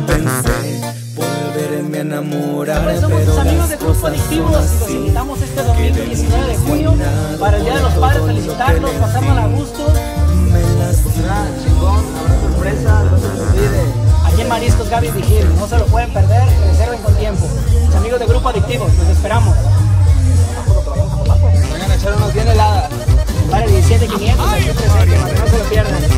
no pensé volverme a enamorar. Somos sus amigos de Grupo y los invitamos este domingo 19 de junio para el Día de los Padres, felicitarlos, pasarnos a gusto. Lastima. Chingón, habrá sorpresa, no se olvide. Aquí en Mariscos Gaby Vigil, no se lo pueden perder, reserven con tiempo. Los amigos de Grupo Adictivos, los esperamos. Vayan a echar unos bien heladas. Para el 17500, aquí presente, para que no se lo pierdan.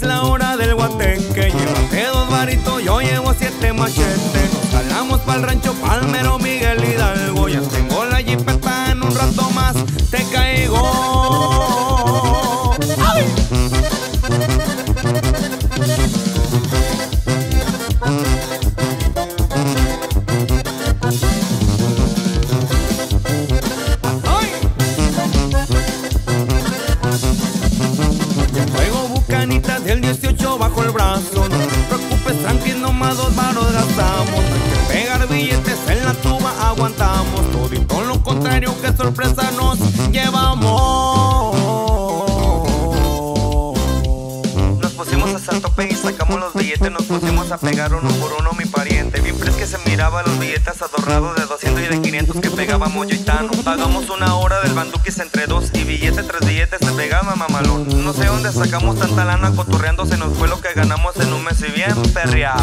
Es la hora del guateque. Llévate dos varitos, yo llevo siete machetes. Nos jalamos pa'l rancho Palmero, Miguel Hidalgo. Ya tengo la jipeta, en un rato más del 18 bajo el brazo. No te preocupes, tranqui, nomás dos varos gastamos. Pegar billetes en la tuba, aguantamos. Todito lo contrario, que sorpresa nos llevamos. Nos pusimos a hacer tope y sacamos los billetes, nos pusimos a pegar uno por uno mi pariente. Bien fres que se miraba los billetes adornados de 200 y de 500 que y Tano. Pagamos una hora del banduquis entre dos y billete tras billete se pegaba mamalón. No sé dónde sacamos tanta lana cotorreando, se nos fue lo que ganamos en un mes y bien perreado.